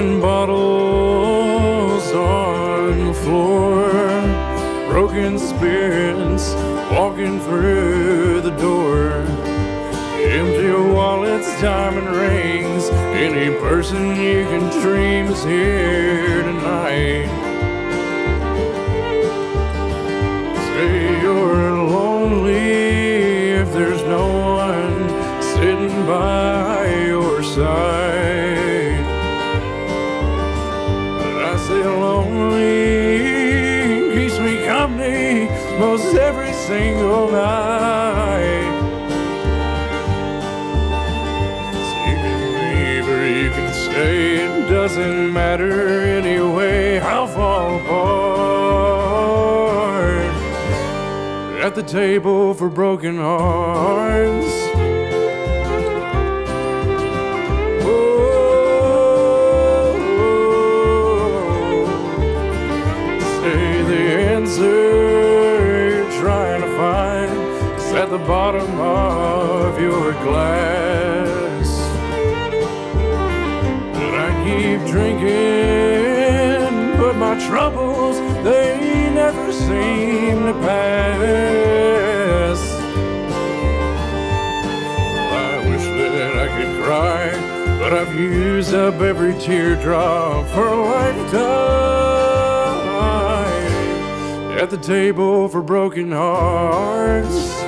Broken bottles on the floor, broken spirits walking through the door. Empty wallets, diamond rings. Any person you can dream is here tonight. Say you're lonely if there's no one sitting by your side. Say lonely keeps me company most every single night. Can leave or you can stay, it doesn't matter anyway. I'll fall apart at the table for broken hearts. The bottom of your glass. But I keep drinking, but my troubles, they never seem to pass. I wish that I could cry, but I've used up every teardrop for a lifetime. At the table for broken hearts.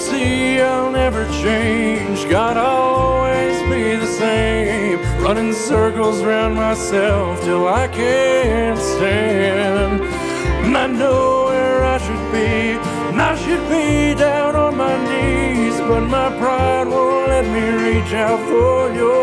See I'll never change? God, I'll always be the same. Running circles round myself till I can't stand. And I know where I should be, and I should be down on my knees. But my pride won't let me reach out for your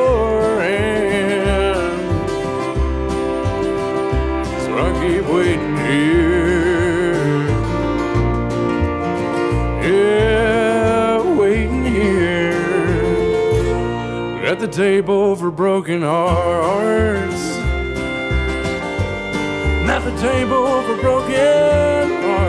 at the table for broken hearts. At the table for broken